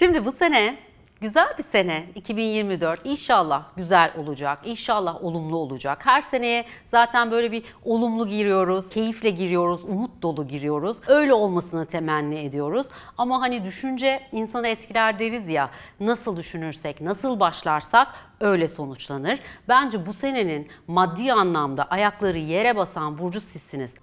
Şimdi bu sene güzel bir sene 2024 inşallah güzel olacak. İnşallah olumlu olacak. Her seneye zaten böyle bir olumlu giriyoruz, keyifle giriyoruz, umut dolu giriyoruz. Öyle olmasını temenni ediyoruz. Ama hani düşünce insanı etkiler deriz ya. Nasıl düşünürsek, nasıl başlarsak öyle sonuçlanır. Bence bu senenin maddi anlamda ayakları yere basan burcu sizsiniz.